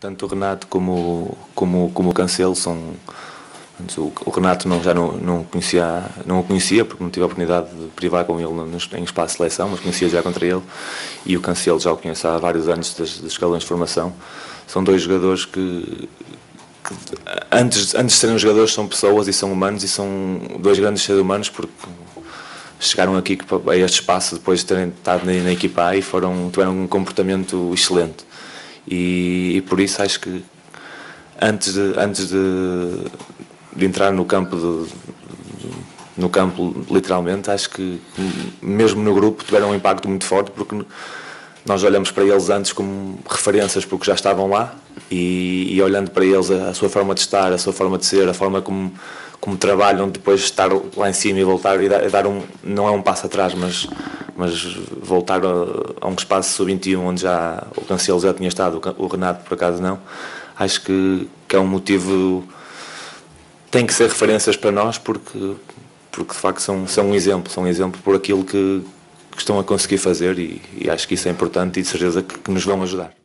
Tanto o Renato como, como, como o Cancelo são. O Renato não, já não, não, conhecia, não o conhecia, porque não tive a oportunidade de privar com ele no, em espaço de seleção, mas conhecia já contra ele. E o Cancelo já o conheço há vários anos dos, escalões de formação. São dois jogadores que, que, antes, antes de serem jogadores, são pessoas e são humanos, e são dois grandes seres humanos, porque chegaram aqui a este espaço depois de terem estado na, na equipa A e foram, tiveram um comportamento excelente e, e, por isso acho que antes de, antes de, de entrar no campo de, no campo literalmente acho que mesmo no grupo tiveram um impacto muito forte porque nós olhamos para eles antes como referências porque já estavam lá e, e olhando para eles a, a, sua forma de estar, a sua forma de ser, a forma como, como trabalham depois de estar lá em cima e voltar e dar, dar um, não é um passo atrás, mas mas voltar a, a um espaço sub-21 onde já o Cancelo já tinha estado, o Renato por acaso não, acho que, que é um motivo tem que ser referências para nós porque porque de facto são, são um exemplo, são um exemplo por aquilo que, que estão a conseguir fazer e, e acho que isso é importante e de certeza que, que nos vão ajudar.